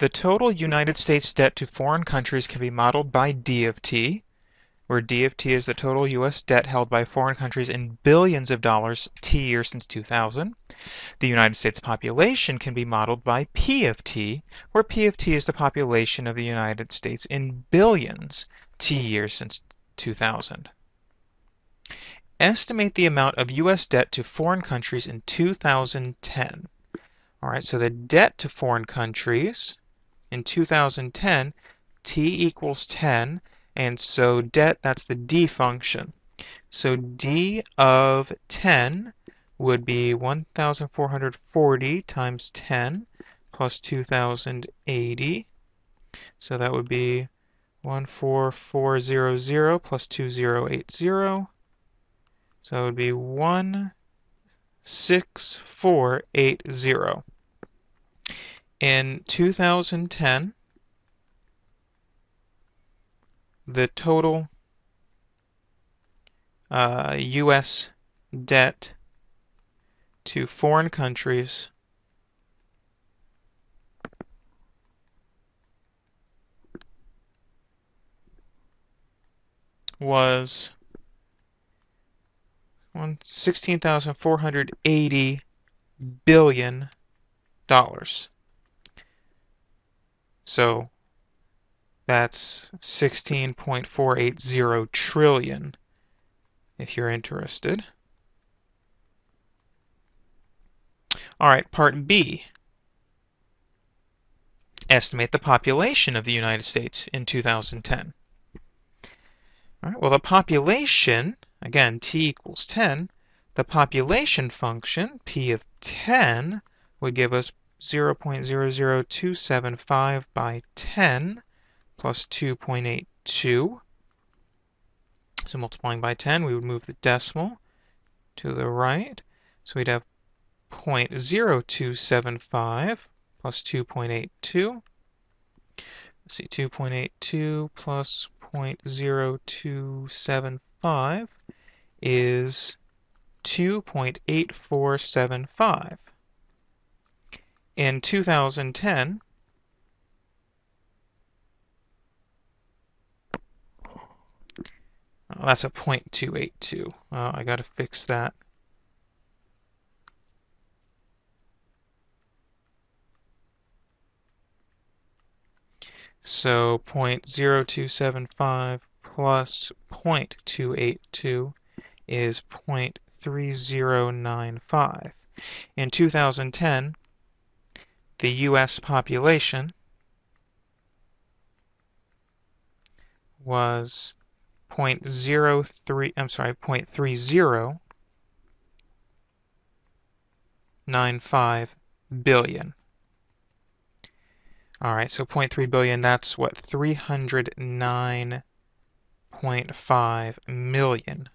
The total United States debt to foreign countries can be modeled by D of T, where D of T is the total U.S. debt held by foreign countries in billions of dollars T years since 2000. The United States population can be modeled by P of T, where P of T is the population of the United States in billions T years since 2000. Estimate the amount of U.S. debt to foreign countries in 2010. All right, so the debt to foreign countries in 2010, t equals 10, and so debt, that's the d function. So d of 10 would be 1,440 times 10 plus 2,080. So that would be 14400 plus 2080. So it would be 16480. In 2010, the total uh, U.S. debt to foreign countries was 16,480 billion dollars. So that's 16.480 trillion if you're interested. All right, part B. Estimate the population of the United States in 2010. All right, well, the population, again, t equals 10, the population function, p of 10, would give us 0.00275 by 10 plus 2.82. So multiplying by 10, we would move the decimal to the right. So we'd have 0.0275 plus 2.82. Let's see, 2.82 plus 0.0275 is 2.8475 in 2010, oh, that's a 0.282. Well, I got to fix that. So 0.0275 plus 0.282 is 0.3095. In 2010, the U.S. population was 0.03, I'm sorry, 0.3095 billion. All right, so 0.3 billion, that's what, 309.5 million.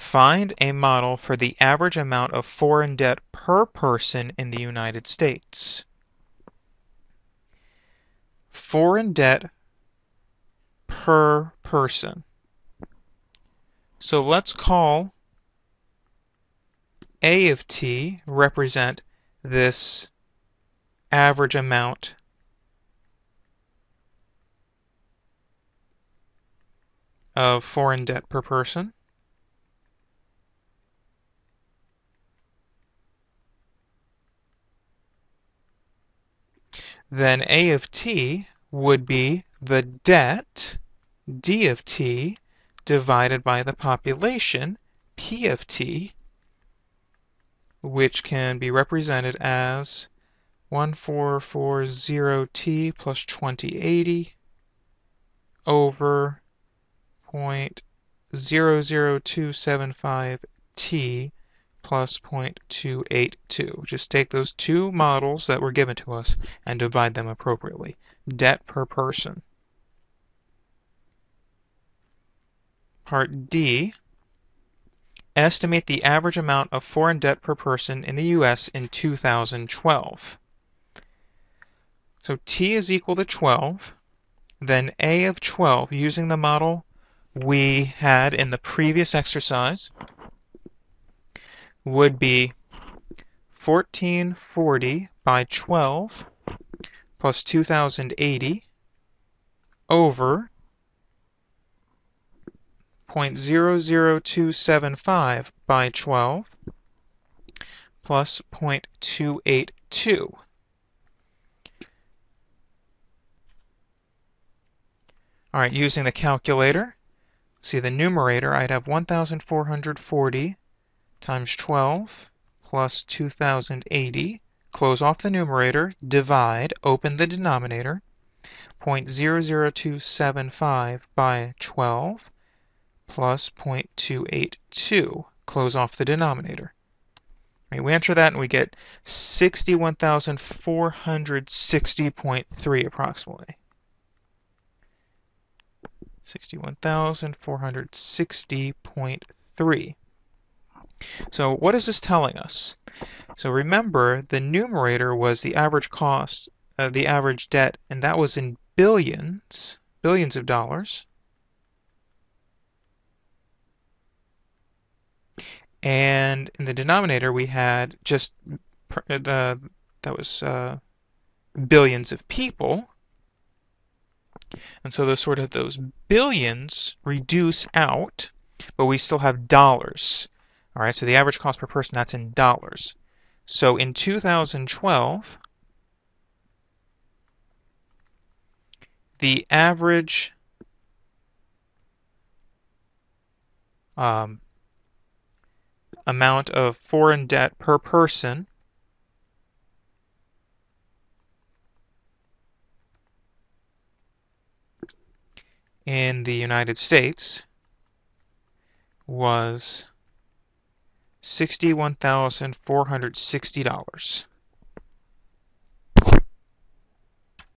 Find a model for the average amount of foreign debt per person in the United States. Foreign debt per person. So let's call A of t represent this average amount of foreign debt per person. Then A of t would be the debt, D of t, divided by the population, P of t, which can be represented as 1440t plus 2080 over 0.00275t plus 0.282. Just take those two models that were given to us and divide them appropriately. Debt per person. Part D, estimate the average amount of foreign debt per person in the U.S. in 2012. So T is equal to 12, then A of 12, using the model we had in the previous exercise would be 1440 by 12 plus 2080 over 0.00275 by 12 plus 0.282. All right, using the calculator, see the numerator, I'd have 1,440 times 12 plus 2,080. Close off the numerator, divide, open the denominator, 0.00275 by 12 plus 0.282. Close off the denominator. We enter that and we get 61,460.3 approximately. 61,460.3. So what is this telling us? So remember, the numerator was the average cost, uh, the average debt, and that was in billions, billions of dollars. And in the denominator, we had just the that was uh, billions of people. And so those sort of those billions reduce out, but we still have dollars. All right, so the average cost per person, that's in dollars. So in 2012, the average um, amount of foreign debt per person in the United States was $61,460.